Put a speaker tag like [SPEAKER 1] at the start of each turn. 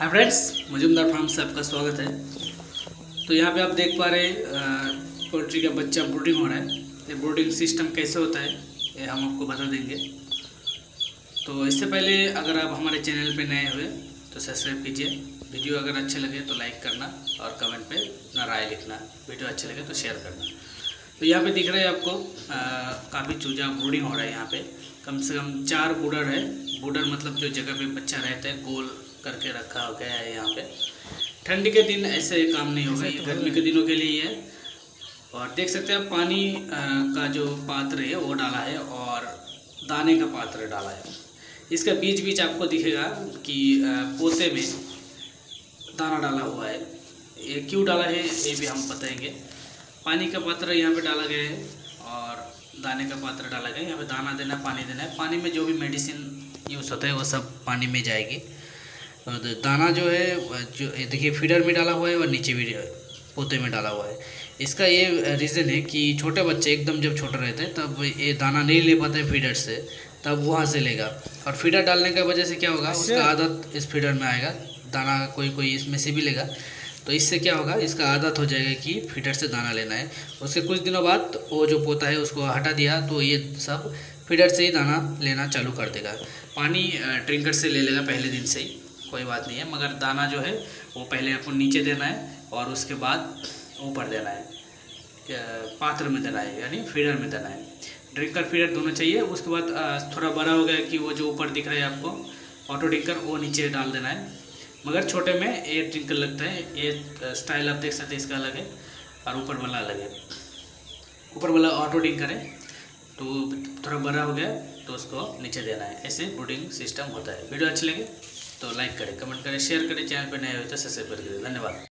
[SPEAKER 1] Hi friends Majumdar farm से आपका स्वागत है। तो यहाँ पे आप देख पा रहे पोल्ट्री का बच्चा ब्रूडिंग हो रहा है। ये ब्रूडिंग सिस्टम कैसे होता है, ये हम आपको बता देंगे। तो इससे पहले अगर आप हमारे चैनल पे नए हुए तो सब्सक्राइब कीजिए। वीडियो अगर अच्छे लगे तो लाइक करना और कमेंट पे अपना राय लिखना। वीडियो अच्छे लगे तो शेयर करना। तो यहाँ पे दिख रहा है आपको काफ़ी चूजा ब्रूडिंग हो रहा है यहाँ पे। कम से कम चार बूडर है। बूडर मतलब जो जगह पे बच्चा रहता है गोल करके रखा हो गया है यहाँ पे। ठंडी के दिन ऐसे काम नहीं होगा ये गर्मी के दिनों के लिए है और देख सकते हैं पानी का जो पात्र है वो डाला है और दाने का पात्र डाला है। इसका बीच बीच आपको दिखेगा कि पोते में दाना डाला हुआ है। ये क्यों डाला है ये भी हम बताएँगे। पानी का पात्र यहाँ पे डाला गया है और दाने का पात्र डाला गया है। यहाँ पे दाना देना है पानी देना है। पानी में जो भी मेडिसिन यूज़ होता है वो सब पानी में जाएगी। और दाना जो है जो देखिए फीडर में डाला हुआ है और नीचे भी पोते में डाला हुआ है। इसका ये रीज़न है कि छोटे बच्चे एकदम जब छोटे रहते हैं तब ये दाना नहीं ले पाते फीडर से तब वहाँ से लेगा। और फीडर डालने की वजह से क्या होगा उसका अच्छा। आदत इस फीडर में आएगा। दाना कोई कोई इसमें से भी लेगा। तो इससे क्या होगा? इसका आदत हो जाएगा कि फीडर से दाना लेना है। उसके कुछ दिनों बाद वो जो पोता है उसको हटा दिया तो ये सब फीडर से ही दाना लेना चालू कर देगा। पानी ट्रिंकर से ले लेगा पहले दिन से ही, कोई बात नहीं है। मगर दाना जो है, वो पहले आपको नीचे देना है और उसके बाद ऊपर देना है। पात्र में देना है, यानी फीडर में देना है। ड्रिंकर फीडर दोनों चाहिए। उसके बाद थोड़ा बड़ा हो गया कि वो जो ऊपर दिख रहा है आपको, ऑटो ड्रिंकर, वो नीचे डाल देना है। मगर छोटे में ये ट्रिंकल लगता है, ये स्टाइल आप देख सकते हैं, इसका अलग है और ऊपर वाला अलग है। ऊपर वाला ऑटो ड्रिंकर है तो थोड़ा बड़ा हो गया तो उसको नीचे देना है। ऐसे बुडिंग सिस्टम होता है। वीडियो अच्छी लगे तो लाइक करें कमेंट करें शेयर करें। चैनल पर नए हुए तो सब्सक्राइब करें। धन्यवाद।